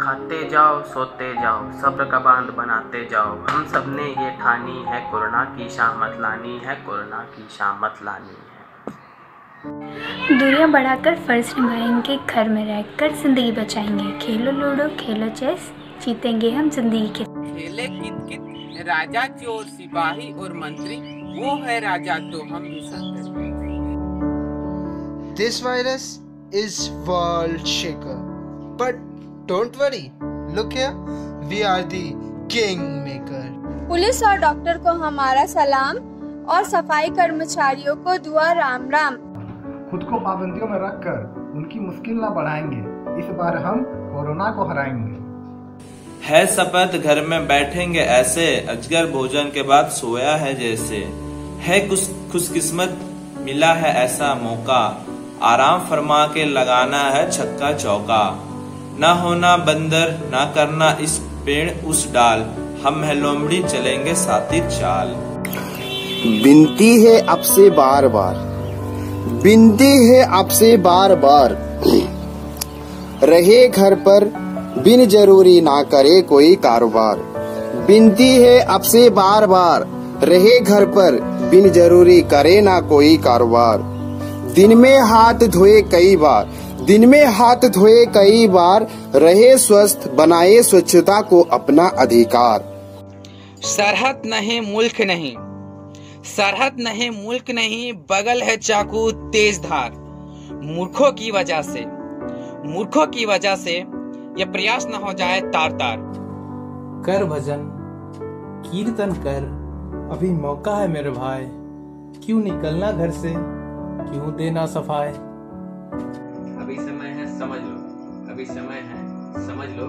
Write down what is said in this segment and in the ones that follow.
खाते जाओ सोते जाओ सब्र का बाँध बनाते जाओ। हम सबने ये ठानी है कोरोना की शामत लानी है कोरोना की शामत लानी है। दूरियाँ बढ़ाकर फ़र्ज़ निभाएँगे घर में रहकर ज़िंदगी बचाएँगे। खेलो लूडो खेलो चेस जीतेंगे हम ज़िंदगी के। खेले कित कित राजा चोर सिपाही और मंत्री वो है राजा तो हम भी संतरी This virus is world shaker. But don't worry. Look here. We are the king maker. Police और डॉक्टर को हमारा सलाम और सफ़ाई कर्मचारियों को दुआ राम राम खुद को पाबंदियों में रखकर उनकी मुश्किल न बढ़ाएँगे इस बार हम कोरोना को हराएँगे है शपथ घर में बैठेंगे ऐसे अजगर भोजन के बाद सोया है जैसे है कुछ खुशकिस्मत मिला है ऐसा मौका आराम फरमा के लगाना है छक्का चौका न होना बंदर, न करना इस पेड़, उस डाल। हम है लोमड़ी, चलेंगे साथी चाल। बिनती है आपसे बार बार बिनती है आपसे बार बार रहे घर पर, बिन ज़रूरी ना करे कोई कारोबार। बिनती है आपसे बार बार रहे घर पर, बिन ज़रूरी करे ना कोई कारोबार। दिन में हाथ धोए कई बार। दिन में हाथ धोए कई बार रहे स्वस्थ बनाए स्वच्छता को अपना अधिकार। सरहद नहीं मुल्क नहीं। सरहद नहीं मुल्क नहीं बगल है चाकू तेज धार। मूर्खों की वजह से मूर्खों की वजह से यह प्रयास न हो जाए तार तार। कर भजन कीर्तन कर अभी मौका है मेरे भाई। क्यों निकलना घर से क्यों देना सफ़ाई? अभी समय है समझ लो। अभी समय है समझ लो।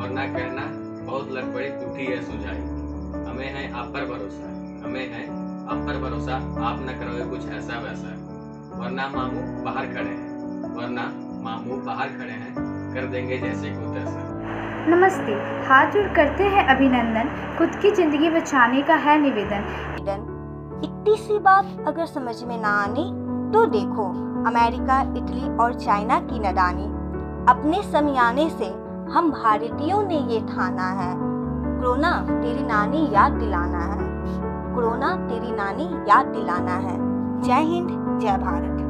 वरना कहना बहुत लग पड़ी टूटी है सुझाई हमें है आप पर भरोसा। हमें है आप पर भरोसा। आप न करोगे कुछ ऐसा वैसा। वरना मामू बाहर खड़े हैं। वरना मामू बाहर खड़े हैं। कर देंगे जैसे को तैसा। नमस्ते। हाथ जोड़ करते हैं अभिनंदन। खुद की ज़िंदगी बचाने का है निवेदन इतनी सी बात अगर समझ में ना आने तो देखो। अमेरिका, इटली और चाइना की नदानी। अपने समियाने से हम भारतीयों ने ये ठाना है। कोरोना, तेरी नानी याद दिलाना है। कोरोना, तेरी नानी याद दिलाना है। जय हिंद, जय भारत।